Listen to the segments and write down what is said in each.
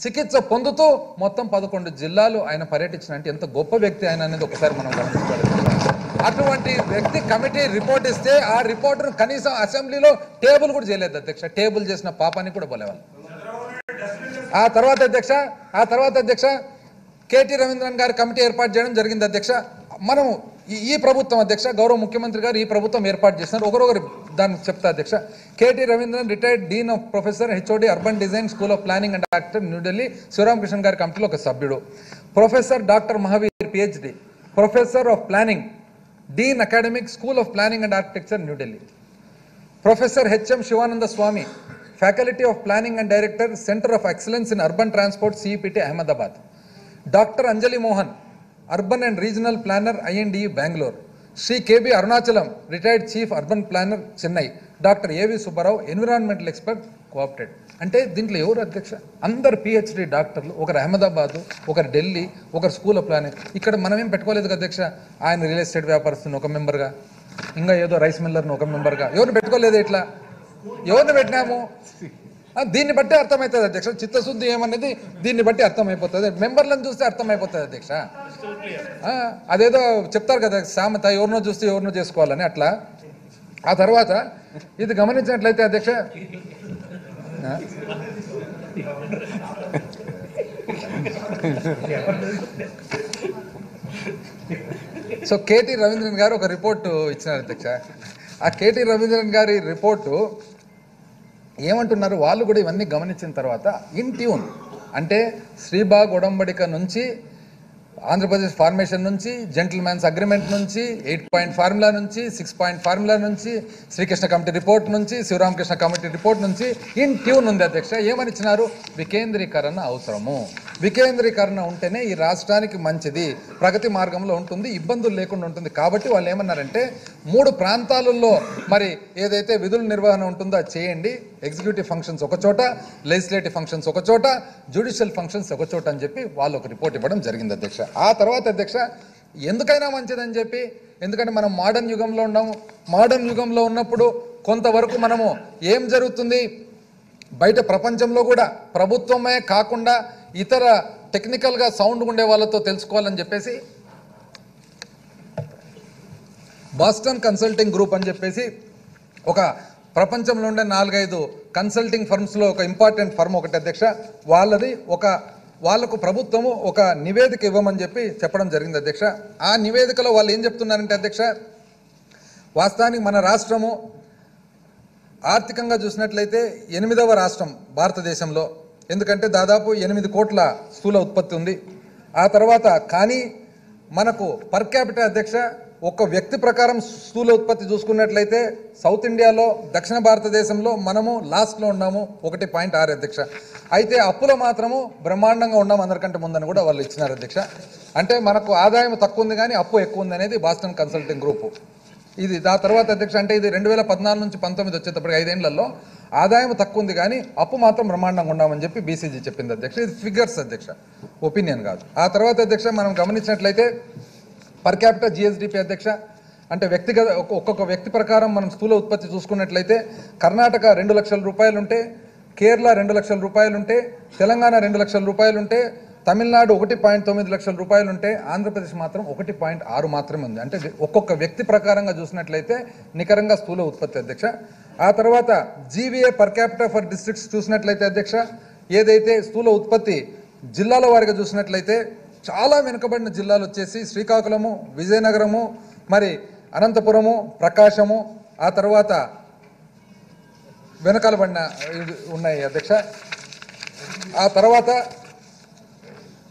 చికిత్స పొందుతూ మొత్తం పదకొండు జిల్లాలు ఆయన పర్యటించిన అంటే ఎంత గొప్ప వ్యక్తి ఆయన అనేది ఒకసారి మనం గమనించుకోవాలి. అటువంటి వ్యక్తి కమిటీ రిపోర్ట్ ఇస్తే ఆ రిపోర్టర్ కనీసం అసెంబ్లీలో టేబుల్ కూడా చేయలేదు అధ్యక్ష. టేబుల్ చేసిన పాపాన్ని కూడా పోలేవాళ్ళు ఆ తర్వాత అధ్యక్ష ఆ తర్వాత అధ్యక్ష కేటీ రవీంద్రన్ గారి కమిటీ ఏర్పాటు చేయడం జరిగింది అధ్యక్ష. మనము ఈ- ప్రభుత్వం అధ్యక్ష గౌరవ ముఖ్యమంత్రి గారు ఈ ప్రభుత్వం ఏర్పాటు చేస్తున్నారు. ఒకరొకరు దాన్ని చెప్తా అధ్యక్ష. KT Ravindran retired dean of professor HOD urban design school of planning and doctor New Delhi Sivaramakrishna గారి కమిటీలో ఒక సభ్యుడు. Professor doctor Mahavir PhD professor of planning dean academic school of planning and architecture New Delhi professor HM Sivananda Swamy faculty of planning and director centre of excellence in urban transport CEPT Ahmedabad doctor Anjali Mohan urban and regional planner IND Bengaluru. Shri KB Arunachalam retired chief urban planner Chennai. Doctor AV Subbarao environmental expert co-opted. అంటే దీంట్లో ఎవరు అధ్యక్ష? అందరు PhD డాక్టర్లు ఒకరు అహ్మదాబాద్ ఒకరు ఢిల్లీ ఒకరు school of planning. ఇక్కడ మనమేం పెట్టుకోలేదు అధ్యక్ష? ఆయన రియల్ ఎస్టేట్ వ్యాపారస్తుని ఒక మెంబర్గా ఇంకా ఏదో రైస్ మిల్లర్ని ఒక మెంబర్గా. ఎవరిని పెట్టుకోలేదు ఇట్లా? ఎవరిని పెట్టినాము? దీన్ని బట్టి అర్థమవుతుంది అధ్యక్ష. చిత్తశుద్ధి ఏమనేది దీన్ని బట్టి అర్థమైపోతుంది. మెంబర్లను చూస్తే అర్థమైపోతుంది అధ్యక్ష. అదేదో చెప్తారు కదా సామెత ఎవరినో చూస్తే ఎవరినో చేసుకోవాలని అట్లా. ఆ తర్వాత ఇది గమనించినట్లయితే అధ్యక్ష సో కేటీ రవీంద్రన్ గారు ఒక రిపోర్టు ఇచ్చినారు అధ్యక్ష. ఆ కేటీ రవీంద్రన్ గారి రిపోర్టు ఏమంటున్నారు? వాళ్ళు కూడా ఇవన్నీ గమనించిన తర్వాత ఇన్ ట్యూన్ అంటే శ్రీబాగ్ ఒడంబడిక నుంచి ఆంధ్రప్రదేశ్ ఫార్మేషన్ నుంచి జెంటిల్ మ్యాన్స్ అగ్రిమెంట్ నుంచి ఎయిట్ పాయింట్ ఫార్ములా నుంచి సిక్స్ పాయింట్ ఫార్ములా నుంచి శ్రీకృష్ణ కమిటీ రిపోర్ట్ నుంచి శివరామకృష్ణ కమిటీ రిపోర్ట్ నుంచి ఇన్ ట్యూన్ ఉంది అధ్యక్ష. ఏమని ఇచ్చినారు? వికేంద్రీకరణ అవసరము. వికేంద్రీకరణ ఉంటేనే ఈ రాష్ట్రానికి మంచిది ప్రగతి మార్గంలో ఉంటుంది ఇబ్బందులు లేకుండా ఉంటుంది. కాబట్టి వాళ్ళు ఏమన్నారంటే మూడు ప్రాంతాలలో మరి ఏదైతే విధుల నిర్వహణ ఉంటుందో అది చేయండి. ఎగ్జిక్యూటివ్ ఫంక్షన్స్ ఒక చోట లెజిస్లేటివ్ ఫంక్షన్స్ ఒక చోట జ్యుడిషియల్ ఫంక్షన్స్ ఒక చోట అని చెప్పి వాళ్ళు ఒక రిపోర్ట్ ఇవ్వడం జరిగింది అధ్యక్ష. ఆ తర్వాత అధ్యక్ష ఎందుకైనా మంచిదని చెప్పి ఎందుకంటే మనం మోడర్న్ యుగంలో ఉన్నాము. మోడర్న్ యుగంలో ఉన్నప్పుడు కొంతవరకు మనము ఏం జరుగుతుంది? బయట ప్రపంచంలో కూడా ప్రభుత్వమే కాకుండా ఇతర టెక్నికల్గా సౌండ్ ఉండే వాళ్ళతో తెలుసుకోవాలని చెప్పేసి బాస్టన్ కన్సల్టింగ్ గ్రూప్ అని చెప్పేసి ఒక ప్రపంచంలో ఉండే నాలుగైదు కన్సల్టింగ్ ఫర్మ్స్లో ఒక ఇంపార్టెంట్ ఫర్మ్ ఒకటి అధ్యక్ష. వాళ్ళది ఒక వాళ్ళకు ప్రభుత్వము ఒక నివేదిక ఇవ్వమని చెప్పి చెప్పడం జరిగింది అధ్యక్ష. ఆ నివేదికలో వాళ్ళు ఏం చెప్తున్నారంటే అధ్యక్ష వాస్తవానికి మన రాష్ట్రము ఆర్థికంగా చూసినట్లయితే ఎనిమిదవ రాష్ట్రం భారతదేశంలో. ఎందుకంటే దాదాపు ఎనిమిది కోట్ల స్థూల ఉత్పత్తి ఉంది. ఆ తర్వాత కానీ మనకు పర్ క్యాపిటల్ అధ్యక్ష ఒక వ్యక్తి ప్రకారం స్థూల ఉత్పత్తి చూసుకున్నట్లయితే సౌత్ ఇండియాలో దక్షిణ భారతదేశంలో మనము లాస్ట్లో ఉన్నాము ఒకటి పాయింట్ ఆరు అధ్యక్ష. అయితే అప్పులో మాత్రము బ్రహ్మాండంగా ఉన్నాము అందరికంటే ముందని కూడా వాళ్ళు ఇచ్చినారు అధ్యక్ష. అంటే మనకు ఆదాయం తక్కువ ఉంది కానీ అప్పు ఎక్కువ ఉంది అనేది బాస్టన్ కన్సల్టింగ్ గ్రూపు ఇది దా తర్వాత అధ్యక్ష అంటే ఇది రెండు వేల పద్నాలుగు నుంచి పంతొమ్మిది వచ్చేటప్పటికి ఐదేళ్ళలో ఆదాయం తక్కువ ఉంది కానీ అప్పు మాత్రం బ్రహ్మాండంగా ఉన్నామని చెప్పి బీసీజీ చెప్పింది అధ్యక్ష. ఇది ఫిగర్స్ అధ్యక్ష ఒపీనియన్ కాదు. ఆ తర్వాత అధ్యక్ష మనం గమనించినట్లయితే పర్ క్యాపిటల్ జిఎస్డిపి అధ్యక్ష అంటే వ్యక్తిగత ఒక్కొక్క వ్యక్తి ప్రకారం మనం స్థూల ఉత్పత్తి చూసుకున్నట్లయితే కర్ణాటక రెండు లక్షల రూపాయలుంటే కేరళ రెండు లక్షల రూపాయలుంటే తెలంగాణ రెండు లక్షల రూపాయలుంటే తమిళనాడు ఒకటి పాయింట్ తొమ్మిది లక్షల రూపాయలు ఉంటే ఆంధ్రప్రదేశ్ మాత్రం ఒకటి పాయింట్ ఆరు మాత్రమే ఉంది. అంటే ఒక్కొక్క వ్యక్తి ప్రకారంగా చూసినట్లయితే నికరంగా స్థూల ఉత్పత్తి అధ్యక్ష. ఆ తర్వాత GVA per capital for districts చూసినట్లయితే అధ్యక్ష ఏదైతే స్థూల ఉత్పత్తి జిల్లాల వారిగా చూసినట్లయితే చాలా వెనుకబడిన జిల్లాలు వచ్చేసి శ్రీకాకుళము విజయనగరము మరి అనంతపురము ప్రకాశము ఆ తర్వాత వెనకాలబడిన ఉన్నాయి అధ్యక్ష. ఆ తర్వాత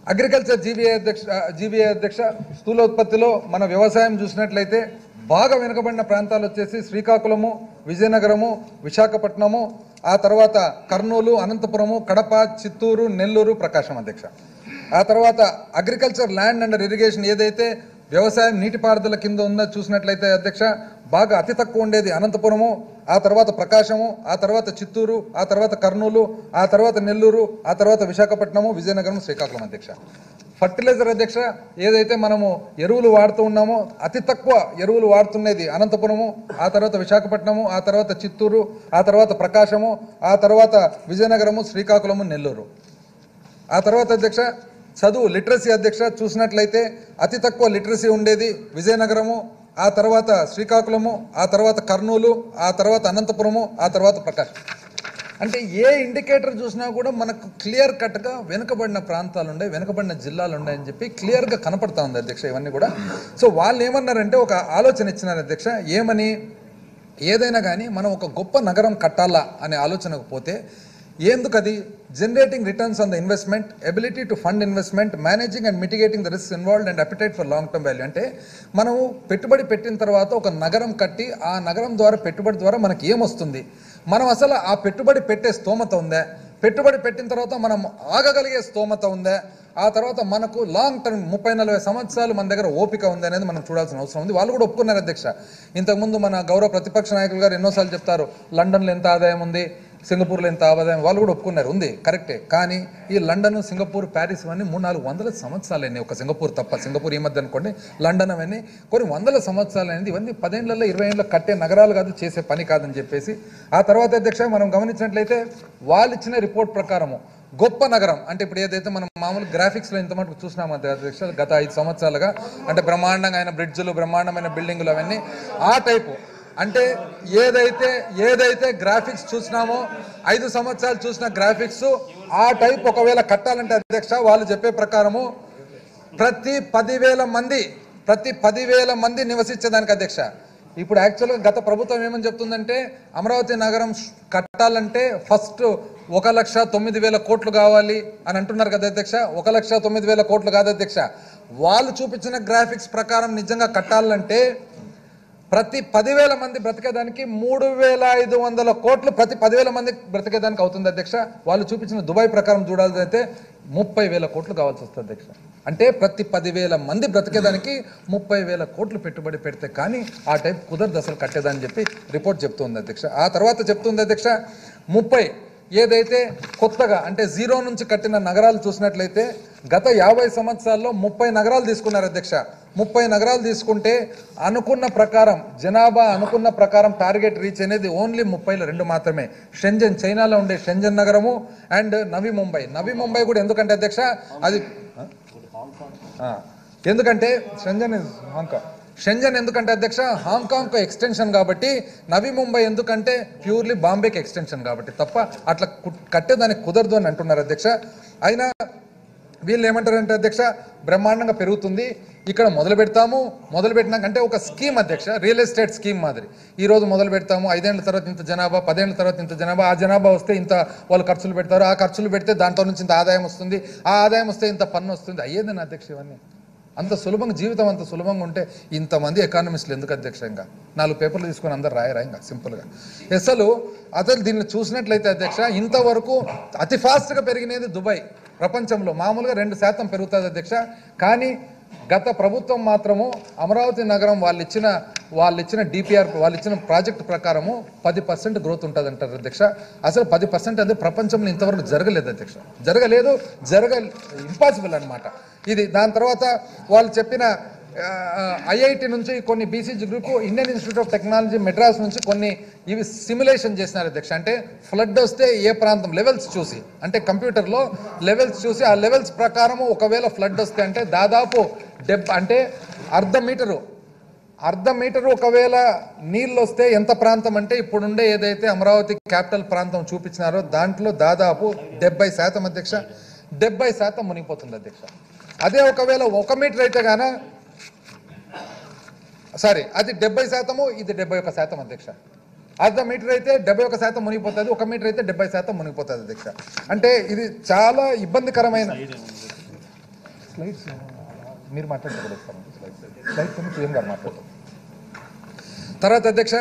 అగ్రికల్చర్ జీబీఐ అధ్యక్ష జీబీఐ అధ్యక్ష స్థూల ఉత్పత్తిలో మన వ్యవసాయం చూసినట్లయితే బాగా వెనుకబడిన ప్రాంతాలు వచ్చేసి శ్రీకాకుళము విజయనగరము విశాఖపట్నము ఆ తర్వాత కర్నూలు అనంతపురము కడప చిత్తూరు నెల్లూరు ప్రకాశం అధ్యక్ష. ఆ తర్వాత అగ్రికల్చర్ ల్యాండ్ అండ్ ఇరిగేషన్ ఏదైతే వ్యవసాయం నీటిపారుదల కింద ఉందో చూసినట్లయితే అధ్యక్ష బాగా అతి తక్కువ ఉండేది అనంతపురము ఆ తర్వాత ప్రకాశము ఆ తర్వాత చిత్తూరు ఆ తర్వాత కర్నూలు ఆ తర్వాత నెల్లూరు ఆ తర్వాత విశాఖపట్నము విజయనగరం శ్రీకాకుళం అధ్యక్ష ఫర్టిలైజర్ అధ్యక్ష ఏదైతే మనము ఎరువులు వాడుతూ ఉన్నామో అతి తక్కువ ఎరువులు వాడుతున్నది అనంతపురము ఆ తర్వాత విశాఖపట్నము ఆ తర్వాత చిత్తూరు ఆ తర్వాత ప్రకాశము ఆ తర్వాత విజయనగరము శ్రీకాకుళము నెల్లూరు ఆ తర్వాత అధ్యక్ష చదువు లిటరసీ అధ్యక్ష చూసినట్లయితే అతి తక్కువ లిటరసీ ఉండేది విజయనగరము ఆ తర్వాత శ్రీకాకుళము ఆ తర్వాత కర్నూలు ఆ తర్వాత అనంతపురము ఆ తర్వాత ప్రకాశం. అంటే ఏ ఇండికేటర్ చూసినా కూడా మనకు క్లియర్ కట్గా వెనుకబడిన ప్రాంతాలు ఉన్నాయి వెనుకబడిన జిల్లాలు ఉన్నాయని చెప్పి క్లియర్గా కనపడతా ఉంది అధ్యక్ష ఇవన్నీ కూడా. సో వాళ్ళు ఏమన్నారంటే ఒక ఆలోచన ఇచ్చినారు అధ్యక్ష ఏమని? ఏదైనా కానీ మనం ఒక గొప్ప నగరం కట్టాలా అనే ఆలోచనకు పోతే ఎందుకు అది generating returns on the investment ability to fund investment managing and mitigating the risk involved and appetite for long term value అంటే మనము పెట్టుబడి పెట్టిన తర్వాత ఒక నగరం కట్టి ఆ నగరం ద్వారా పెట్టుబడి ద్వారా మనకి ఏమొస్తుంది? మనం అసలు ఆ పెట్టుబడి పెట్టే స్తోమత ఉందా? పెట్టుబడి పెట్టిన తర్వాత మనం ఆగగలిగే స్తోమత ఉందా? ఆ తర్వాత మనకు లాంగ్ టర్మ్ ముప్పై నలభై సంవత్సరాలు మన దగ్గర ఓపిక ఉంది అనేది మనం చూడాల్సిన అవసరం ఉంది. వాళ్ళు కూడా ఒప్పుకున్నారు అధ్యక్ష. ఇంతకుముందు మన గౌరవ ప్రతిపక్ష నాయకులు గారు ఎన్నోసార్లు చెప్తారు లండన్లో ఎంత ఆదాయం ఉంది? సింగపూర్లో ఎంత ఆదాయం వాళ్ళు కూడా ఒప్పుకున్నారు. ఉంది. కరెక్టే. కానీ ఈ లండన్ సింగపూర్ ప్యారిస్ అవన్నీ మూడు నాలుగు వందల సంవత్సరాలు అయినాయి ఒక సింగపూర్ తప్ప. సింగపూర్ ఈ మధ్య అనుకోండి లండన్ అవన్నీ కొన్ని వందల సంవత్సరాలు అనేది ఇవన్నీ పదేళ్ళలో ఇరవై ఏళ్ళలో కట్టే నగరాలు కాదు చేసే పని కాదని చెప్పేసి. ఆ తర్వాత అధ్యక్ష మనం గమనించినట్లయితే వాళ్ళు ఇచ్చిన రిపోర్ట్ ప్రకారము గొప్ప నగరం. అంటే ఇప్పుడు ఏదైతే మనం మామూలు గ్రాఫిక్స్లో ఇంత మటుకు చూసినాం అధ్యక్ష గత ఐదు సంవత్సరాలుగా అంటే బ్రహ్మాండంగా అయిన బ్రిడ్జ్లు బ్రహ్మాండమైన బిల్డింగులు అవన్నీ ఆ టైపు. అంటే ఏదైతే ఏదైతే గ్రాఫిక్స్ చూసినామో ఐదు సంవత్సరాలు చూసిన గ్రాఫిక్స్ ఆ టైప్ ఒకవేళ కట్టాలంటే అధ్యక్ష వాళ్ళు చెప్పే ప్రకారము ప్రతి పదివేల మంది ప్రతి పదివేల మంది నివసించేదానికి అధ్యక్ష. ఇప్పుడు యాక్చువల్గా గత ప్రభుత్వం ఏమని చెప్తుందంటే అమరావతి నగరం కట్టాలంటే ఫస్ట్ ఒక లక్ష తొమ్మిది వేల కోట్లు కావాలి అని అంటున్నారు కదా అధ్యక్ష. ఒక లక్ష తొమ్మిది వేల కోట్లు కాదు అధ్యక్ష. వాళ్ళు చూపించిన గ్రాఫిక్స్ ప్రకారం నిజంగా కట్టాలంటే ప్రతి పదివేల మంది బ్రతికేదానికి మూడు వేల ఐదు వందల కోట్లు ప్రతి పదివేల మంది బ్రతికేదానికి అవుతుంది అధ్యక్ష. వాళ్ళు చూపించిన దుబాయ్ ప్రకారం చూడాలంటే ముప్పై వేల కోట్లు కావాల్సి వస్తుంది అధ్యక్ష. అంటే ప్రతి పదివేల మంది బ్రతికేదానికి ముప్పై వేల కోట్లు పెట్టుబడి పెడితే కానీ ఆ టైప్ కుదరదు అసలు కట్టేదని చెప్పి రిపోర్ట్ చెప్తుంది అధ్యక్ష. ఆ తర్వాత చెప్తుంది అధ్యక్ష ముప్పై ఏదైతే కొత్తగా అంటే జీరో నుంచి కట్టిన నగరాలు చూసినట్లయితే గత యాభై సంవత్సరాల్లో ముప్పై నగరాలు తీసుకున్నారు అధ్యక్ష. ముప్పై నగరాలు తీసుకుంటే అనుకున్న ప్రకారం జనాభా అనుకున్న ప్రకారం టార్గెట్ రీచ్ అనేది ఓన్లీ ముప్పైలో రెండు మాత్రమే. షెంజన్ చైనాలో ఉండే షెంజన్ నగరము అండ్ నవి ముంబై. నవి ముంబై కూడా ఎందుకంటే అధ్యక్ష అది ఎందుకంటే షెంజన్ ఇస్ హాంకాంగ్ షెంజన్ ఎందుకంటే అధ్యక్ష? హాంకాంగ్ ఎక్స్టెన్షన్ కాబట్టి నవీ ముంబై ఎందుకంటే ప్యూర్లీ బాంబేకి ఎక్స్టెన్షన్ కాబట్టి తప్ప అట్లా కు- కట్టేదానికి కుదరదు అని అంటున్నారు అధ్యక్ష. అయినా వీళ్ళు ఏమంటారంటే అధ్యక్ష బ్రహ్మాండంగా పెరుగుతుంది. ఇక్కడ మొదలు పెడతాము. మొదలు పెట్టినాక అంటే ఒక స్కీమ్ అధ్యక్ష రియల్ ఎస్టేట్ స్కీమ్ మాదిరి. ఈ రోజు మొదలు పెడతాము. ఐదేళ్ళ తర్వాత ఇంత జనాభా పదేళ్ళ తర్వాత ఇంత జనాభా. ఆ జనాభా వస్తే ఇంత వాళ్ళు ఖర్చులు పెడతారు. ఆ ఖర్చులు పెడితే దాంట్లో నుంచి ఇంత ఆదాయం వస్తుంది. ఆ ఆదాయం వస్తే ఇంత పన్ను వస్తుంది. అయ్యేదని అధ్యక్ష ఇవన్నీ? అంత సులభంగా జీవితం అంత సులభంగా ఉంటే ఇంతమంది ఎకానమిస్టులు ఎందుకు అధ్యక్షంగా? నాలుగు పేపర్లు తీసుకొని అందరు రాయరా ఇంకా? సింపుల్గా. అసలు అసలు దీన్ని చూసినట్లయితే అధ్యక్ష ఇంతవరకు అతి ఫాస్ట్గా పెరిగినది దుబాయ్. ప్రపంచంలో మామూలుగా రెండు శాతం పెరుగుతుంది అధ్యక్ష. కానీ గత ప్రభుత్వం మాత్రము అమరావతి నగరం వాళ్ళు ఇచ్చిన వాళ్ళు ఇచ్చిన డిపిఆర్ వాళ్ళు ఇచ్చిన ప్రాజెక్ట్ ప్రకారము పది పర్సెంట్ గ్రోత్ ఉంటుంది అంటారు అధ్యక్ష. అసలు పది పర్సెంట్ అనేది ప్రపంచంలో ఇంతవరకు జరగలేదు అధ్యక్ష. జరగలేదు జరగ ఇంపాసిబుల్ అనమాట ఇది దాని తర్వాత వాళ్ళు చెప్పిన ఐఐటి నుంచి కొన్ని BCG group Indian Institute of Technology Madras నుంచి కొన్ని ఇవి సిమ్యులేషన్ చేసినారు అధ్యక్ష. అంటే ఫ్లడ్ వస్తే ఏ ప్రాంతం? లెవెల్స్ చూసి. అంటే కంప్యూటర్లో లెవెల్స్ చూసి ఆ లెవెల్స్ ప్రకారము ఒకవేళ ఫ్లడ్ వస్తే అంటే దాదాపు డెబ్ అంటే అర్ధ మీటరు. అర్ధ మీటరు ఒకవేళ నీళ్ళు వస్తే ఎంత ప్రాంతం అంటే ఇప్పుడుండే ఏదైతే అమరావతి క్యాపిటల్ ప్రాంతం చూపించినారో దాంట్లో దాదాపు డెబ్బై శాతం అధ్యక్ష. డెబ్బై శాతం మునిగిపోతుంది అధ్యక్ష. అదే ఒకవేళ ఒక మీటర్ అయితే గాన సారీ అది డెబ్బై శాతము ఇది డెబ్బై ఒక శాతం అధ్యక్ష. అర్ధ మీటర్ అయితే డెబ్బై ఒక శాతం మునిగిపోతుంది ఒక మీటర్ అయితే డెబ్బై శాతం మునిగిపోతుంది అధ్యక్ష. అంటే ఇది చాలా ఇబ్బందికరమైన స్లైడ్స్ మీరు మాట్లాడకూడదు స్లైడ్స్ స్లైడ్స్ అని సీఎం గారు మాట్లాడతారు. తర్వాత అధ్యక్ష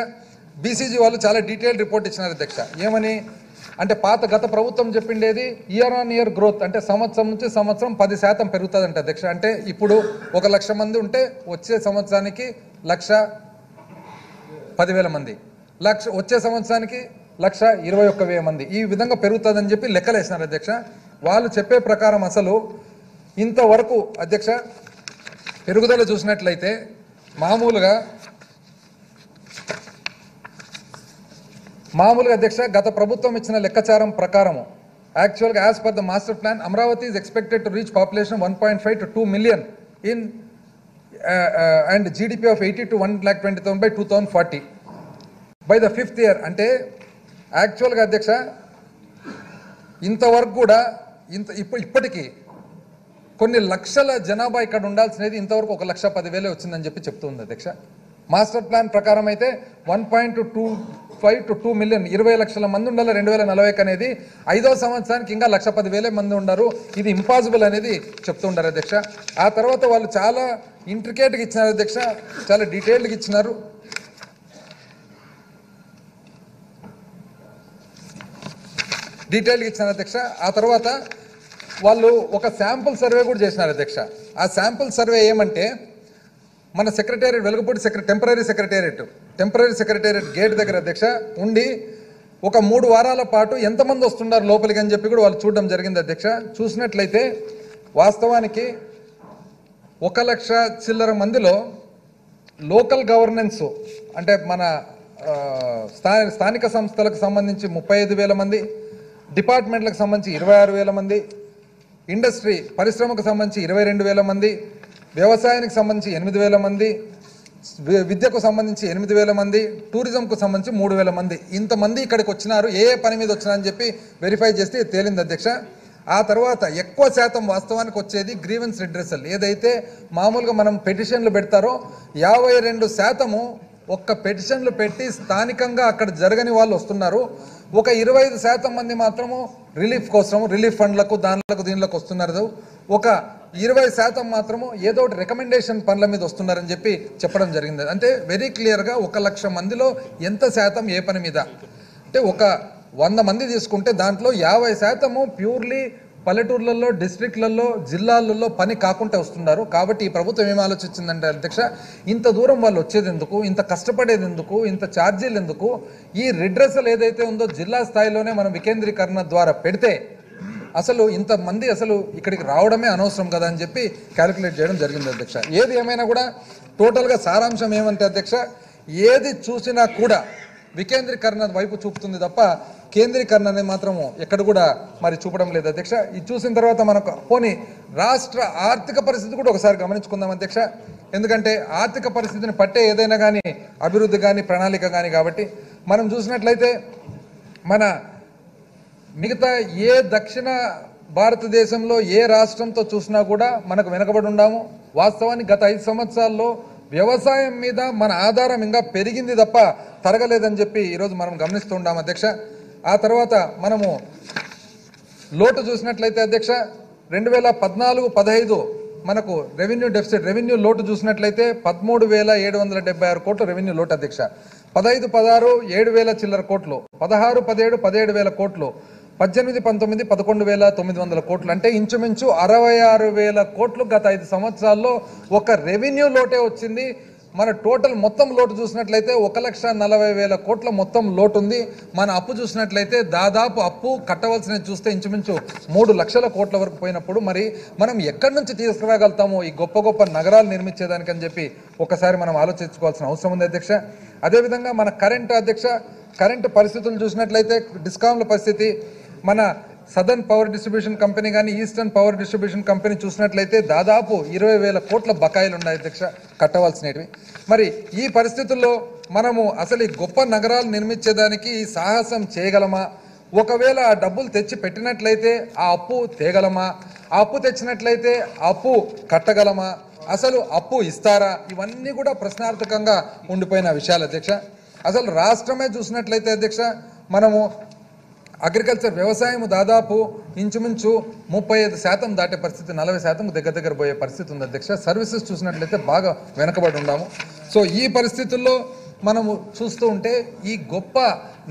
బీసీజీ వాళ్ళు చాలా డీటెయిల్ రిపోర్ట్ ఇచ్చినారు అధ్యక్ష. ఏమని? అంటే పాత గత ప్రభుత్వం చెప్పిండేది ఇయర్ ఆన్ ఇయర్ గ్రోత్ అంటే సంవత్సరం నుంచి సంవత్సరం పది శాతం పెరుగుతుందంట అధ్యక్ష. అంటే ఇప్పుడు ఒక లక్ష మంది ఉంటే వచ్చే సంవత్సరానికి లక్ష పదివేల మంది. లక్ష వచ్చే సంవత్సరానికి లక్ష ఇరవై ఒక్క వేల మంది. ఈ విధంగా పెరుగుతుందని చెప్పి లెక్కలేసినారు అధ్యక్ష. వాళ్ళు చెప్పే ప్రకారం అసలు ఇంతవరకు అధ్యక్ష పెరుగుదల చూసినట్లయితే మామూలుగా మామూలుగా అధ్యక్ష గత ప్రభుత్వం ఇచ్చిన లెక్కచారం ప్రకారము యాక్చువల్గా as per the master plan Amaravati is expected to reach population one point five to two million in and GDP of eighty to one lakh twenty thousand by two thousand forty by the fifth year అంటే యాక్చువల్గా అధ్యక్ష ఇంతవరకు కూడా ఇంత ఇప్పుడు ఇప్పటికీ కొన్ని లక్షల జనాభా ఇక్కడ ఉండాల్సినది ఇంతవరకు ఒక లక్ష పదివేలే వచ్చిందని చెప్పి చెప్తుంది అధ్యక్ష. మాస్టర్ ప్లాన్ ప్రకారం అయితే one point two five to two million ఇరవై లక్షల మంది ఉండాలి రెండు వేల నలభైకి అనేది ఐదో సంవత్సరానికి ఇంకా లక్ష పదివేల మంది ఉన్నారు ఇది ఇంపాసిబుల్ అనేది చెప్తుండారు అధ్యక్ష. ఆ తర్వాత వాళ్ళు చాలా ఇంట్రికేట్గా ఇచ్చినారు అధ్యక్ష చాలా డీటెయిల్డ్గా ఇచ్చినారు. డీటెయిల్గా ఇచ్చినారు అధ్యక్ష. ఆ తర్వాత వాళ్ళు ఒక శాంపుల్ సర్వే కూడా చేసినారు అధ్యక్ష. ఆ శాంపుల్ సర్వే ఏమంటే మన secretariat Velagapudi సెక్ర temporary secretariat. Temporary secretariat gate దగ్గర అధ్యక్ష ఉండి ఒక మూడు వారాల పాటు ఎంతమంది వస్తున్నారు లోపలికి అని చెప్పి కూడా వాళ్ళు చూడడం జరిగింది అధ్యక్ష. చూసినట్లయితే వాస్తవానికి ఒక లక్ష చిల్లర మందిలో లోకల్ గవర్నెన్స్ అంటే మన స్థా స్థానిక సంస్థలకు సంబంధించి ముప్పై ఐదు వేల మంది డిపార్ట్మెంట్లకు సంబంధించి ఇరవై ఆరు వేల మంది ఇండస్ట్రీ పరిశ్రమకు సంబంధించి ఇరవై రెండు వేల మంది వ్యవసాయానికి సంబంధించి ఎనిమిది వేల మంది విద్యకు సంబంధించి ఎనిమిది వేల మంది టూరిజంకు సంబంధించి మూడు వేల మంది. ఇంతమంది ఇక్కడికి వచ్చినారు ఏ ఏ పని మీద వచ్చినారని చెప్పి వెరిఫై చేస్తే తేలింది అధ్యక్ష. ఆ తర్వాత ఎక్కువ శాతం వాస్తవానికి వచ్చేది గ్రీవెన్స్ రిడ్రెసల్ ఏదైతే మామూలుగా మనం పెటిషన్లు పెడతారో యాభై రెండు శాతము ఒక్క పెటిషన్లు పెట్టి స్థానికంగా అక్కడ జరగని వాళ్ళు వస్తున్నారు. ఒక ఇరవై ఐదు శాతం మంది మాత్రము రిలీఫ్ కోసం రిలీఫ్ ఫండ్లకు దానిలకు దీనిలకు వస్తున్నారు. ఒక ఇరవై శాతం మాత్రము ఏదో ఒకటి రికమెండేషన్ పనుల మీద వస్తున్నారని చెప్పి చెప్పడం జరిగింది. అంటే వెరీ క్లియర్గా ఒక లక్ష మందిలో ఎంత శాతం ఏ పని మీద? అంటే ఒక వంద మంది తీసుకుంటే దాంట్లో యాభై శాతము ప్యూర్లీ పల్లెటూర్లలో డిస్ట్రిక్ట్లలో జిల్లాలలో పని కాకుండా వస్తున్నారు. కాబట్టి ఈ ప్రభుత్వం ఏం ఆలోచించిందంటే అధ్యక్ష ఇంత దూరం వాళ్ళు వచ్చేది ఎందుకు? ఇంత కష్టపడేది ఎందుకు? ఇంత ఛార్జీలు ఎందుకు? ఈ రిడ్రెసల్ ఏదైతే ఉందో జిల్లా స్థాయిలోనే మనం వికేంద్రీకరణ ద్వారా పెడితే అసలు ఇంతమంది అసలు ఇక్కడికి రావడమే అనవసరం కదా అని చెప్పి క్యాలిక్యులేట్ చేయడం జరిగింది అధ్యక్ష. ఏది ఏమైనా కూడా టోటల్గా సారాంశం ఏమంటే అధ్యక్ష ఏది చూసినా కూడా వికేంద్రీకరణ వైపు చూపుతుంది తప్ప కేంద్రీకరణ అనేది మాత్రము ఎక్కడ కూడా మరి చూపడం లేదు అధ్యక్ష. ఇది చూసిన తర్వాత మనకు పోనీ రాష్ట్ర ఆర్థిక పరిస్థితి కూడా ఒకసారి గమనించుకుందాం అధ్యక్ష. ఎందుకంటే ఆర్థిక పరిస్థితిని పట్టే ఏదైనా కానీ అభివృద్ధి కానీ ప్రణాళిక కానీ కాబట్టి మనం చూసినట్లయితే మన మిగతా ఏ దక్షిణ భారతదేశంలో ఏ రాష్ట్రంతో చూసినా కూడా మనకు వెనకబడి ఉన్నాము వాస్తవానికి గత ఐదు సంవత్సరాల్లో వ్యవసాయం మీద మన ఆధారం ఇంకా పెరిగింది తప్ప తరగలేదని చెప్పి ఈరోజు మనం గమనిస్తూ ఉన్నాం అధ్యక్ష. ఆ తర్వాత మనము లోటు చూసినట్లయితే అధ్యక్ష రెండు వేల పద్నాలుగు పదహైదు మనకు రెవెన్యూ డెఫిసిట్ రెవెన్యూ లోటు చూసినట్లయితే పదమూడు వేల ఏడు వందల డెబ్బై ఆరు కోట్లు రెవెన్యూ లోటు అధ్యక్ష. పదహైదు పదహారు ఏడు వేల చిల్లర కోట్లు. పదహారు పదిహేడు పదిహేడు వేల కోట్లు. పద్దెనిమిది పంతొమ్మిది పదకొండు వేల తొమ్మిది వందల కోట్లు. అంటే ఇంచుమించు అరవై ఆరు వేల కోట్లు గత ఐదు సంవత్సరాల్లో ఒక రెవెన్యూ లోటే వచ్చింది. మన టోటల్ మొత్తం లోటు చూసినట్లయితే ఒక లక్ష నలభై వేల కోట్ల మొత్తం లోటు ఉంది మన అప్పు చూసినట్లయితే దాదాపు అప్పు కట్టవలసినది చూస్తే ఇంచుమించు మూడు లక్షల కోట్ల వరకు పోయినప్పుడు మరి మనం ఎక్కడి నుంచి తీసుకురాగలుగుతాము ఈ గొప్ప గొప్ప నగరాలు నిర్మించేదానికి అని చెప్పి ఒకసారి మనం ఆలోచించుకోవాల్సిన అవసరం ఉంది అధ్యక్ష. అదేవిధంగా మన కరెంట్ అధ్యక్ష కరెంటు పరిస్థితులు చూసినట్లయితే డిస్కామ్ల పరిస్థితి మన సదర్న్ పవర్ డిస్ట్రిబ్యూషన్ కంపెనీ కానీ ఈస్టర్న్ పవర్ డిస్ట్రిబ్యూషన్ కంపెనీ చూసినట్లయితే దాదాపు ఇరవై వేల కోట్ల బకాయిలు ఉన్నాయి అధ్యక్ష కట్టవలసినవి. మరి ఈ పరిస్థితుల్లో మనము అసలు ఈ గొప్ప నగరాలు నిర్మించేదానికి ఈ సాహసం చేయగలమా? ఒకవేళ ఆ డబ్బులు తెచ్చి పెట్టినట్లయితే ఆ అప్పు తేగలమా? ఆ అప్పు తెచ్చినట్లయితే ఆ అప్పు కట్టగలమా? అసలు అప్పు ఇస్తారా? ఇవన్నీ కూడా ప్రశ్నార్థకంగా ఉండిపోయిన విషయాలు అధ్యక్ష. అసలు రాష్ట్రమే చూసినట్లయితే అధ్యక్ష మనము అగ్రికల్చర్ వ్యవసాయం దాదాపు ఇంచుమించు ముప్పై ఐదు శాతం దాటే పరిస్థితి నలభై శాతం దగ్గర దగ్గర పోయే పరిస్థితి ఉంది అధ్యక్ష. సర్వీసెస్ చూసినట్లయితే బాగా వెనకబడి ఉన్నాము. సో ఈ పరిస్థితుల్లో మనము చూస్తూ ఉంటే ఈ గొప్ప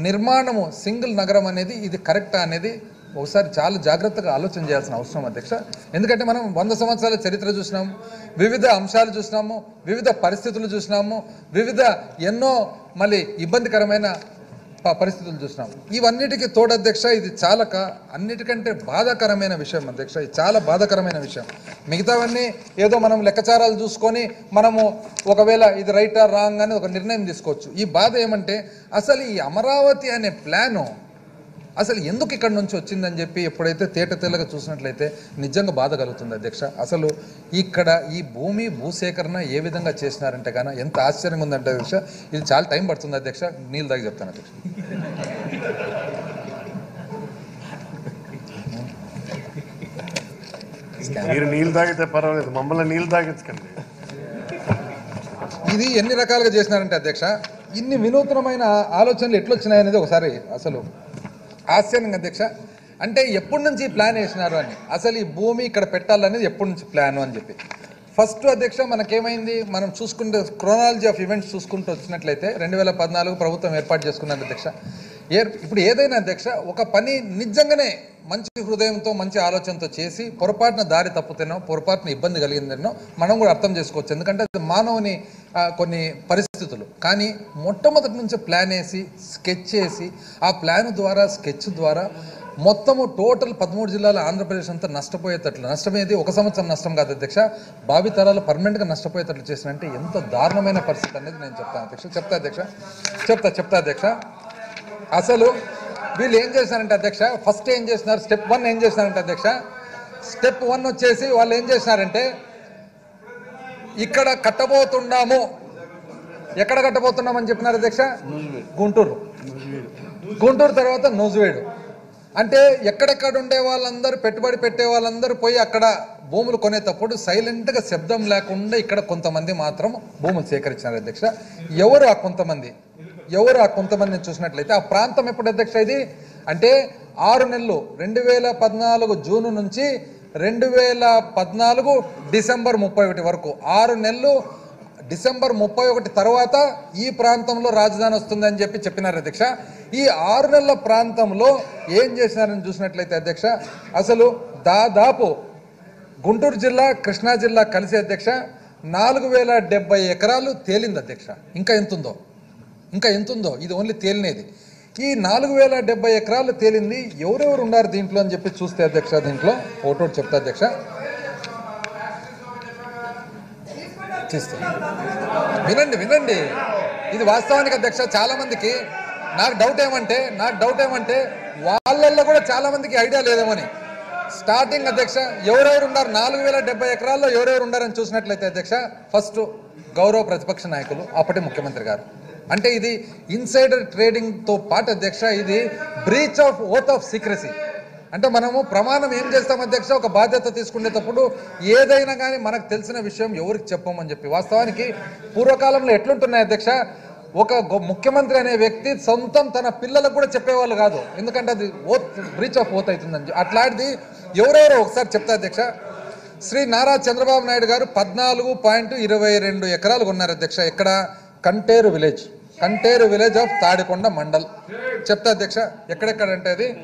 నిర్మాణము సింగిల్ నగరం అనేది ఇది కరెక్టా అనేది ఒకసారి చాలా జాగ్రత్తగా ఆలోచన చేయాల్సిన అవసరం అధ్యక్ష. ఎందుకంటే మనం వంద సంవత్సరాల చరిత్ర చూసినాము వివిధ అంశాలు చూసినాము వివిధ పరిస్థితులు చూసినాము వివిధ ఎన్నో మళ్ళీ ఇబ్బందికరమైన పరిస్థితులు చూసినాం. ఇవన్నిటికీ తోడు అధ్యక్ష ఇది చాలక అన్నిటికంటే బాధాకరమైన విషయం అధ్యక్ష ఇది చాలా బాధాకరమైన విషయం. మిగతావన్నీ ఏదో మనం లెక్కచారాలు చూసుకొని మనము ఒకవేళ ఇది రైటా రాంగ్ అని ఒక నిర్ణయం తీసుకోవచ్చు. ఈ బాధ ఏమంటే అసలు ఈ అమరావతి అనే ప్లాను అసలు ఎందుకు ఇక్కడ నుంచి వచ్చిందని చెప్పి ఎప్పుడైతే తేట తెల్లగా చూసినట్లయితే నిజంగా బాధ కలుగుతుంది అధ్యక్ష. అసలు ఇక్కడ ఈ భూమి భూసేకరణ ఏ విధంగా చేసినారంటే కానీ ఎంత ఆశ్చర్యంగా ఉందంటే అధ్యక్ష ఇది చాలా టైం పడుతుంది అధ్యక్ష నీళ్ళు దాకా చెప్తాను అధ్యక్ష. మీరు నీళ్ళు తాగితే పర్వాలేదు మమ్మల్ని నీళ్ళు తాగించకండి. ఇది ఎన్ని రకాలుగా చేసినారంటే అధ్యక్ష ఇన్ని వినూత్నమైన ఆలోచనలు ఎట్లొచ్చినాయనేది ఒకసారి అసలు ఆశ్చర్యంగా అధ్యక్ష అంటే ఎప్పటి నుంచి ప్లాన్ వేసినారు అని? అసలు ఈ భూమి ఇక్కడ పెట్టాలనేది ఎప్పటి నుంచి ప్లాన్ అని చెప్పి. ఫస్ట్ అధ్యక్ష మనకేమైంది? మనం చూసుకుంటే క్రోనాలజీ ఆఫ్ ఈవెంట్స్ చూసుకుంటూ వచ్చినట్లయితే రెండు వేల పద్నాలుగు ప్రభుత్వం ఏర్పాటు చేసుకున్నారు అధ్యక్ష. ఏ ఇప్పుడు ఏదైనా అధ్యక్ష ఒక పని నిజంగానే మంచి హృదయంతో మంచి ఆలోచనతో చేసి పొరపాటున దారి తప్పుతేనో పొరపాటున ఇబ్బంది కలిగిందనో మనం కూడా అర్థం చేసుకోవచ్చు. ఎందుకంటే అది మానవుని కొన్ని పరిస్థితులు. కానీ మొట్టమొదటి నుంచి ప్లాన్ వేసి స్కెచ్ చేసి ఆ ప్లాన్ ద్వారా స్కెచ్ ద్వారా మొత్తము టోటల్ పదమూడు జిల్లాల ఆంధ్రప్రదేశ్ అంతా నష్టపోయేటట్లు నష్టమేది ఒక సంవత్సరం నష్టం కాదు అధ్యక్ష. భావితరాలు పర్మనెంట్గా నష్టపోయేటట్లు చేసినంటే ఎంత దారుణమైన పరిస్థితి అనేది నేను చెప్తాను అధ్యక్ష. చెప్తా అధ్యక్ష. చెప్తా చెప్తా అధ్యక్ష. అసలు వీళ్ళు ఏం చేశారంటే అధ్యక్ష ఫస్ట్ ఏం చేసినారు స్టెప్ వన్ ఏం చేసినారంటే అధ్యక్ష స్టెప్ వన్ వచ్చేసి వాళ్ళు ఏం చేసినారంటే ఇక్కడ కట్టబోతున్నాము. ఎక్కడ కట్టబోతున్నామని చెప్పినారు అధ్యక్ష? గుంటూరు. గుంటూరు తర్వాత నూజివేడు. అంటే ఎక్కడెక్కడ ఉండే వాళ్ళందరూ పెట్టుబడి పెట్టే వాళ్ళందరూ పోయి అక్కడ భూములు కొనేటప్పుడు సైలెంట్గా శబ్దం లేకుండా ఇక్కడ కొంతమంది మాత్రం భూములు సేకరించినారు అధ్యక్ష. ఎవరు ఆ కొంతమంది? ఎవరు ఆ కొంతమందిని చూసినట్లయితే ఆ ప్రాంతం ఎప్పుడు అధ్యక్ష ఇది? అంటే ఆరు నెలలు రెండు వేల పద్నాలుగు జూన్ నుంచి రెండు వేల పద్నాలుగు డిసెంబర్ ముప్పై ఒకటి వరకు ఆరు నెలలు డిసెంబర్ ముప్పై ఒకటి తర్వాత ఈ ప్రాంతంలో రాజధాని వస్తుందని చెప్పి చెప్పినారు అధ్యక్ష. ఈ ఆరు నెలల ప్రాంతంలో ఏం చేసినారని చూసినట్లయితే అధ్యక్ష అసలు దాదాపు గుంటూరు జిల్లా కృష్ణా జిల్లా కలిసి అధ్యక్ష నాలుగు వేల డెబ్బై ఎకరాలు తేలింది అధ్యక్ష. ఇంకా ఎంతుందో? ఇంకా ఎంతుందో? ఇది ఓన్లీ తేలినేది. ఈ నాలుగు వేల డెబ్బై ఎకరాలు తేలింది ఎవరెవరు ఉన్నారు దీంట్లో అని చెప్పి చూస్తే అధ్యక్ష దీంట్లో ఫోటో చెప్తా అధ్యక్ష. తీస్తే వినండి వినండి. ఇది వాస్తవానికి అధ్యక్ష చాలా మందికి నాకు డౌట్ ఏమంటే నాకు డౌట్ ఏమంటే వాళ్ళల్లో కూడా చాలా మందికి ఐడియా లేదేమని స్టార్టింగ్ అధ్యక్ష ఎవరెవరు ఉన్నారు? నాలుగు వేల డెబ్బై ఎకరాల్లో ఎవరెవరు ఉన్నారని చూసినట్లయితే అధ్యక్ష ఫస్ట్ గౌరవ ప్రతిపక్ష నాయకులు అప్పటి ముఖ్యమంత్రి గారు. అంటే ఇది ఇన్సైడర్ ట్రేడింగ్తో పాటు అధ్యక్ష ఇది breach of oath of secrecy అంటే మనము ప్రమాణం ఏం చేస్తాం అధ్యక్ష? ఒక బాధ్యత తీసుకునేటప్పుడు ఏదైనా కానీ మనకు తెలిసిన విషయం ఎవరికి చెప్పమని చెప్పి. వాస్తవానికి పూర్వకాలంలో ఎట్లుంటున్నాయి అధ్యక్ష? ఒక గొ- ముఖ్యమంత్రి అనే వ్యక్తి సొంతం తన పిల్లలకు కూడా చెప్పేవాళ్ళు కాదు. ఎందుకంటే అది ఓత్ బ్రీచ్ ఆఫ్ ఓత్ అవుతుందని అట్లాంటిది ఎవరెవరో ఒకసారి చెప్తా అధ్యక్ష. శ్రీ నారా చంద్రబాబు నాయుడు గారు పద్నాలుగు పాయింట్ ఇరవై రెండు ఎకరాలు ఉన్నారు అధ్యక్ష. ఎక్కడ? Kanteru village. Kanteru village of Tadikonda mandal. చెప్తా అధ్యక్ష ఎక్కడెక్కడ అంటే అది?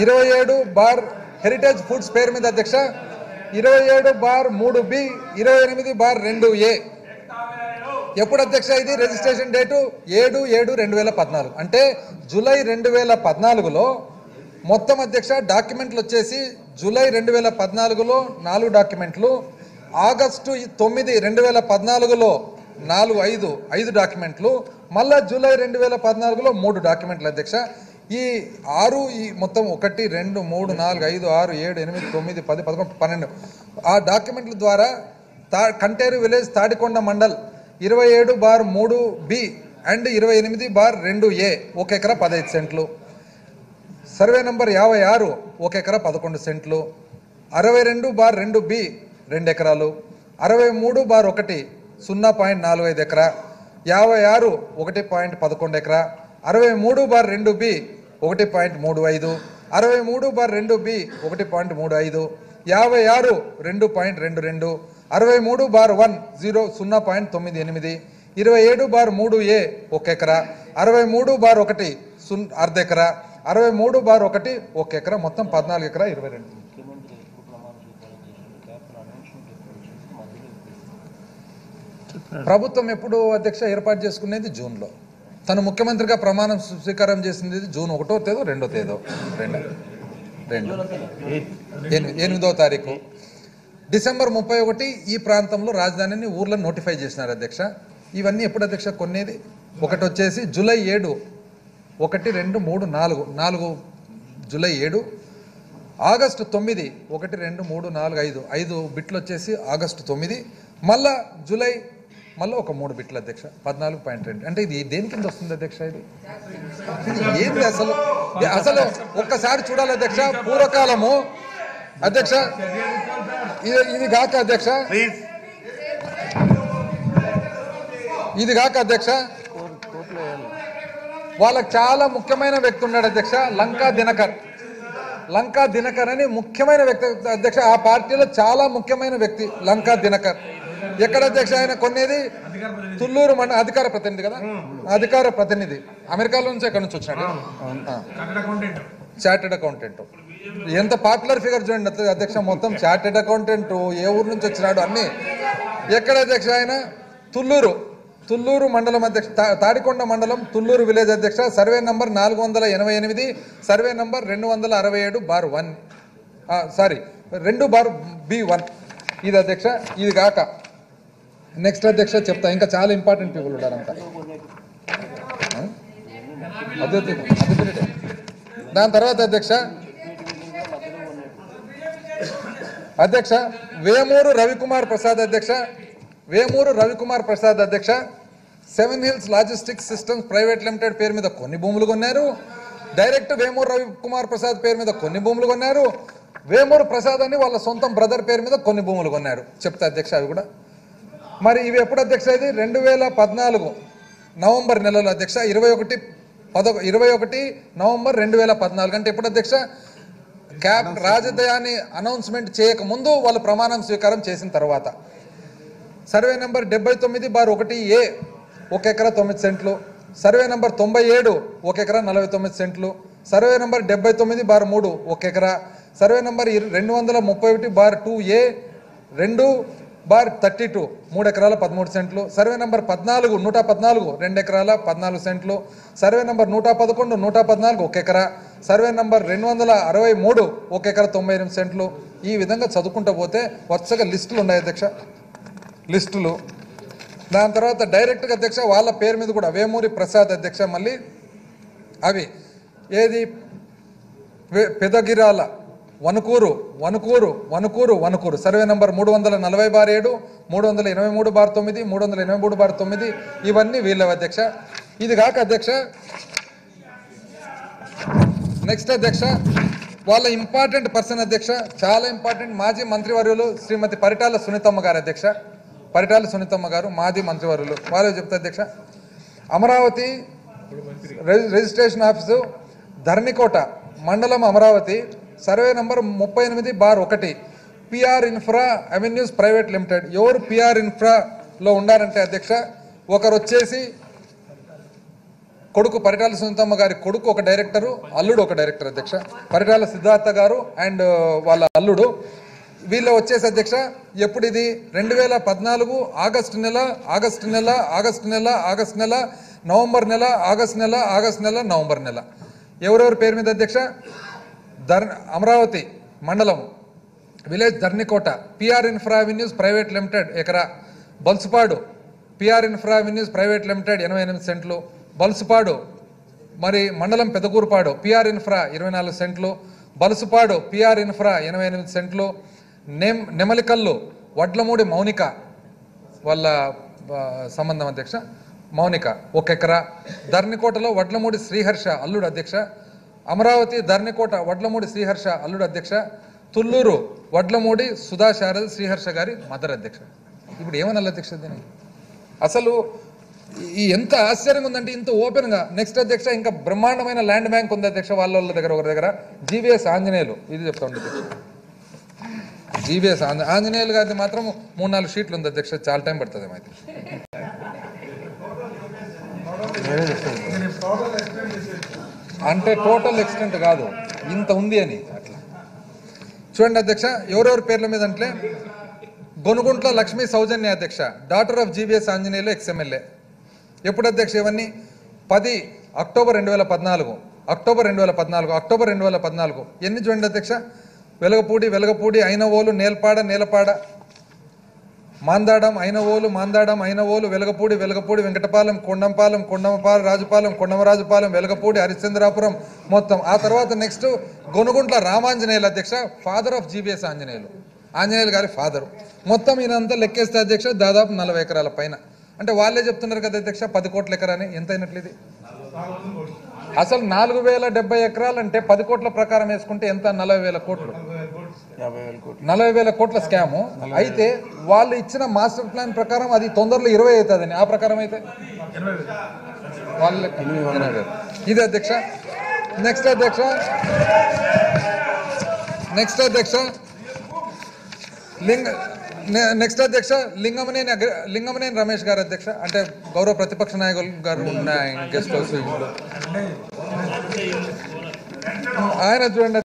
ఇరవై ఏడు బార్ హెరిటేజ్ ఫుడ్స్ పేరు మీద అధ్యక్ష ఇరవై ఏడు బార్ మూడు బి ఇరవై ఎనిమిది బార్ రెండు ఏ. ఎప్పుడు అధ్యక్ష ఇది? రిజిస్ట్రేషన్ డేటు ఏడు ఏడు రెండు వేల పద్నాలుగు. అంటే జూలై రెండు వేల పద్నాలుగులో మొత్తం అధ్యక్ష డాక్యుమెంట్లు వచ్చేసి జూలై రెండు వేల పద్నాలుగులో నాలుగు డాక్యుమెంట్లు ఆగస్టు తొమ్మిది రెండు వేల పద్నాలుగులో నాలుగు ఐదు ఐదు డాక్యుమెంట్లు మళ్ళా జూలై రెండు వేల పద్నాలుగులో మూడు డాక్యుమెంట్లు అధ్యక్ష. ఈ ఆరు ఈ మొత్తం ఒకటి రెండు మూడు నాలుగు ఐదు ఆరు ఏడు ఎనిమిది తొమ్మిది పది పదకొండు పన్నెండు. ఆ డాక్యుమెంట్ల ద్వారా తా కంటేరు విలేజ్ తాడికొండ మండల్ ఇరవై ఏడు బార్ మూడు బి అండ్ ఇరవై ఎనిమిది బార్ రెండు ఏ ఒక ఎకరా పదహైదు సెంట్లు. సర్వే నంబర్ యాభై ఆరు ఒక ఎకరా పదకొండు సెంట్లు. అరవై రెండు బార్ రెండు బి రెండు ఎకరాలు. అరవై మూడు బార్ ఒకటి సున్నా పాయింట్ నాలుగు ఐదు ఎకరా. యాభై ఆరు ఒకటి పాయింట్ పదకొండు ఎకరా. అరవై మూడు బార్ రెండు బి ఒకటి పాయింట్ మూడు ఐదు అరవై మూడు బార్ రెండు బి ఒకటి పాయింట్ మూడు ఐదు యాభై ఆరు రెండు పాయింట్ రెండు రెండు అరవై మూడు బార్ వన్ జీరో సున్నా పాయింట్ తొమ్మిది ఎనిమిది ఇరవై ఏడు బార్ మూడు ఏ ఒక ఎకరా అరవై మూడు బార్ ఒకటి సున్ అర్ధ ఎకరా అరవై మూడు బార్ ఒకటి ఒక ఎకరా మొత్తం పద్నాలుగు ఎకరా ఇరవై రెండు. ప్రభుత్వం ఎప్పుడు అధ్యక్ష ఏర్పాటు చేసుకునేది? జూన్లో. తను ముఖ్యమంత్రిగా ప్రమాణం స్వీకారం చేసింది జూన్ ఒకటో తేదో రెండో తేదో. రెండు. రెండు. ఎనిమిదో తారీఖు. డిసెంబర్ ముప్పై ఒకటి ఈ ప్రాంతంలో రాజధానిని ఊర్లో నోటిఫై చేసినారు అధ్యక్ష. ఇవన్నీ ఎప్పుడు అధ్యక్ష కొనేది ఒకటి వచ్చేసి జూలై ఏడు. ఒకటి రెండు మూడు నాలుగు. నాలుగు జూలై ఏడు. ఆగస్టు తొమ్మిది. ఒకటి రెండు మూడు నాలుగు ఐదు. ఐదు బిట్లు వచ్చేసి ఆగస్టు తొమ్మిది. మళ్ళా జూలై మళ్ళీ ఒక మూడు బిట్లు అధ్యక్ష. పద్నాలుగు పాయింట్ రెండు. అంటే ఇది దేని కింద వస్తుంది అధ్యక్ష ఇది? ఏంది అసలు? అసలు ఒక్కసారి చూడాలి అధ్యక్ష. పూర్వకాలము. అధ్యక్ష ఇది కాక అధ్యక్ష. ఇది కాక అధ్యక్ష. వాళ్ళకి చాలా ముఖ్యమైన వ్యక్తి ఉన్నాడు అధ్యక్ష లంకా దినకర్. లంకా దినకర్ అని ముఖ్యమైన వ్యక్తి అధ్యక్ష. ఆ పార్టీలో చాలా ముఖ్యమైన వ్యక్తి లంకా దినకర్. ఎక్కడ అధ్యక్ష ఆయన కొనేది తుళ్ళూరు మండ అధికార ప్రతినిధి కదా? అధికార ప్రతినిధి. అమెరికాలో నుంచి ఎక్కడి నుంచి వచ్చినాడు చార్టెడ్ అకౌంటెంట్. ఎంత పాపులర్ ఫిగర్ చూడండి అధ్య- అధ్యక్ష మొత్తం. చార్టెడ్ అకౌంటెంట్ ఏ ఊరు నుంచి వచ్చినాడు అన్ని. ఎక్కడ అధ్యక్ష ఆయన? తుళ్ళూరు. తుళ్ళూరు మండలం అధ్యక్ష. తాడికొండ మండలం తుళ్ళూరు విలేజ్ అధ్యక్ష. సర్వే నంబర్ నాలుగు వందల ఎనభై ఎనిమిది సర్వే నంబర్ రెండు వందల అరవై ఏడు బార్ వన్. సారీ రెండు బార్ బి వన్. ఇది అధ్యక్ష ఇది కాక. నెక్స్ట్ అధ్యక్ష చెప్తా. ఇంకా చాలా ఇంపార్టెంట్ పీపుల్ ఉన్నారంతా దాని తర్వాత అధ్యక్ష అధ్యక్ష వేమూరు రవికుమార్ ప్రసాద్ అధ్యక్ష వేమూరు రవికుమార్ ప్రసాద్ అధ్యక్ష Seven Hills Logistics Systems Private Limited పేరు మీద కొన్ని భూములు కొన్నారు. డైరెక్ట్ వేమూరు రవికుమార్ ప్రసాద్ పేరు మీద కొన్ని భూములు కొన్నారు. వేమూరు ప్రసాద్ అని వాళ్ళ సొంతం బ్రదర్ పేరు మీద కొన్ని భూములు కొన్నారు. చెప్తా అధ్యక్ష అవి కూడా. మరి ఇవి ఎప్పుడు అధ్యక్ష ఇది? రెండు వేల పద్నాలుగు నవంబర్ నెలలో అధ్యక్ష. ఇరవై ఒకటి పదొక ఇరవై ఒకటి నవంబర్ రెండు వేల పద్నాలుగు. అంటే ఎప్పుడు అధ్యక్ష? క్యాబ్ రాజధాని అనౌన్స్మెంట్ చేయక ముందు వాళ్ళు ప్రమాణం స్వీకారం చేసిన తర్వాత. సర్వే నెంబర్ డెబ్బై తొమ్మిది బార్ ఒకటి ఏ ఒక ఎకరా తొమ్మిది సెంట్లు. సర్వే నెంబర్ తొంభై ఏడు ఒక ఎకరా నలభై తొమ్మిది సెంట్లు. సర్వే నెంబర్ డెబ్బై తొమ్మిది బార్ మూడు ఒక ఎకరా. సర్వే నెంబర్ రెండు వందల ముప్పై ఒకటి బార్ టూ ఏ రెండు బార్ థర్టీ టూ మూడు ఎకరాల పదమూడు సెంట్లు. సర్వే నెంబర్ పద్నాలుగు నూట పద్నాలుగు రెండు ఎకరాల పద్నాలుగు సెంట్లు. సర్వే నెంబర్ నూట పదకొండు నూట పద్నాలుగు ఒక ఎకరా. సర్వే నెంబర్ రెండు వందల అరవై మూడు ఒక ఎకరా తొంభై ఎనిమిది సెంట్లు. ఈ విధంగా చదువుకుంటూ పోతే వరుసగా లిస్టులు ఉన్నాయి అధ్యక్ష. లిస్టులు. దాని తర్వాత డైరెక్ట్గా అధ్యక్ష వాళ్ళ పేరు మీద కూడా వేమూరి ప్రసాద్ అధ్యక్ష మళ్ళీ అవి. ఏది? పెదగిరాల. వనుకూరు వనుకూరు వనుకూరు వనుకూరు. సర్వే నంబర్ మూడు వందల నలభై బార్ ఏడు మూడు వందల ఎనభై మూడు బార్ తొమ్మిది మూడు వందల ఎనభై మూడు బార్ తొమ్మిది. ఇవన్నీ వీళ్ళవి అధ్యక్ష. ఇది కాక అధ్యక్ష నెక్స్ట్ అధ్యక్ష వాళ్ళ ఇంపార్టెంట్ పర్సన్ అధ్యక్ష చాలా ఇంపార్టెంట్ మాజీ మంత్రివర్యులు శ్రీమతి పరిటాల సునీతమ్మ గారు అధ్యక్ష. పరిటాల సునీతమ్మ గారు మాజీ మంత్రివర్యులు. వారు చెప్తా అధ్యక్ష. అమరావతి రిజిస్ట్రేషన్ ఆఫీసు ధరణికోట మండలం అమరావతి. సర్వే నంబర్ ముప్పై ఎనిమిది బార్ ఒకటి. PR Infra Avenues Private Limited. ఎవరు పిఆర్ ఇన్ఫ్రాలో ఉండారంటే అధ్యక్ష ఒకరు వచ్చేసి కొడుకు పరిటాల సునీతమ్మ గారి కొడుకు ఒక డైరెక్టరు అల్లుడు ఒక డైరెక్టర్ అధ్యక్ష. పరిటాల సిద్ధార్థ గారు అండ్ వాళ్ళ అల్లుడు. వీళ్ళు వచ్చేసి అధ్యక్ష ఎప్పుడు ఇది? రెండు వేల పద్నాలుగు ఆగస్టు నెల ఆగస్టు నెల ఆగస్టు నెల ఆగస్టు నెల నవంబర్ నెల ఆగస్టు నెల ఆగస్టు నెల నవంబర్ నెల. ఎవరెవరి పేరు మీద అధ్యక్ష? ధర్ అమరావతి మండలం village Dharanikota PR Infra Avenues Private Limited ఎకరా Balusupadu PR Infra Avenues Private Limited ఎనభై ఎనిమిది సెంట్లు. బల్సుపాడు మరి మండలం పెదకూరుపాడు పిఆర్ ఇన్ఫ్రా ఇరవై నాలుగు సెంట్లు. బలుసుపాడు పిఆర్ ఇన్ఫ్రా ఎనభై ఎనిమిది సెంట్లు. నెమ్ నెమలికల్లు వడ్లమూడి మౌనిక వాళ్ళ సంబంధం అధ్యక్ష మౌనిక ఒక ఎకరా. ధర్నికోటలో వడ్లమూడి శ్రీహర్ష అల్లుడు అధ్యక్ష. అమరావతి ధర్నికోట వడ్లమూడి శ్రీహర్ష అల్లుడు అధ్యక్ష తుల్లూరు వడ్లమూడి సుధా శారద శ్రీహర్ష గారి మదర్ అధ్యక్ష. ఇప్పుడు ఏమనాలి అధ్యక్ష దీనికి అసలు ఈ ఎంత ఆశ్చర్యంగా ఉందంటే ఇంత ఓపెన్గా నెక్స్ట్ అధ్యక్ష ఇంకా బ్రహ్మాండమైన ల్యాండ్ బ్యాంక్ ఉంది అధ్యక్ష వాళ్ళ వాళ్ళ దగ్గర ఒకరి దగ్గర. జీవీఎస్ ఆంజనేయులు ఇది చెప్తా ఉంది జీవీఎస్ ఆంజ ఆంజనేయులు గారిది మాత్రం మూడు నాలుగు షీట్లు ఉంది అధ్యక్ష చాలా టైం పడుతుంది అయితే. అంటే టోటల్ ఎక్స్టెంట్ కాదు. ఇంత ఉంది అని అట్లా. చూడండి అధ్యక్ష ఎవరెవరి పేర్ల మీద అంటే గొనుగుంట్ల లక్ష్మీ సౌజన్య అధ్యక్ష daughter of GBS Anjaneyulu ex MLA ఎప్పుడు అధ్యక్ష ఇవన్నీ? పది అక్టోబర్ రెండు వేల పద్నాలుగు. అక్టోబర్ రెండు వేల పద్నాలుగు అక్టోబర్ రెండు వేల పద్నాలుగు. ఎన్ని చూడండి అధ్యక్ష? వెలగపూడి వెలగపూడి అయినవోలు నేల్పాడ నేలపాడ మాందాడం అయినవోలు మాందాడం అయినవోలు వెలగపూడి వెలగపూడి వెంకటపాలెం కొండంపాలెం కొండమపాలెం రాజుపాలెం కొండమరాజుపాలెం వెలగపూడి హరిశ్చంద్రాపురం మొత్తం. ఆ తర్వాత నెక్స్ట్ గొనుగుంట్ల రామాంజనేయులు అధ్యక్ష father of GBS Anjaneyulu. Anjaneyulu గారి ఫాదరు మొత్తం ఈయనంతా లెక్కేస్తే అధ్యక్ష దాదాపు నలభై ఎకరాల పైన. అంటే వాళ్ళే చెప్తున్నారు కదా అధ్యక్ష పది కోట్ల ఎకరాని. ఎంత అయినట్లు ఇది? అసలు నాలుగు వేల డెబ్బై ఎకరాలంటే పది కోట్ల ప్రకారం వేసుకుంటే ఎంత? నలభై వేల కోట్లు. నలభై వేల కోట్ల స్కాము. అయితే వాళ్ళు ఇచ్చిన మాస్టర్ ప్లాన్ ప్రకారం అది తొందరలో ఇరవై అవుతుందని ఆ ప్రకారం అయితే? వాళ్ళ. ఇది అధ్యక్ష. నెక్స్ట్ అధ్యక్ష. నెక్స్ట్ అధ్యక్ష. లింగ నెక్స్ట్ అధ్యక్ష. లింగమనేని లింగమనేని రమేష్ గారు అధ్యక్ష. అంటే గౌరవ ప్రతిపక్ష నాయకులు గారు ఉన్న ఆయన గెస్ట్ హౌస్ ఆయన చూడండి.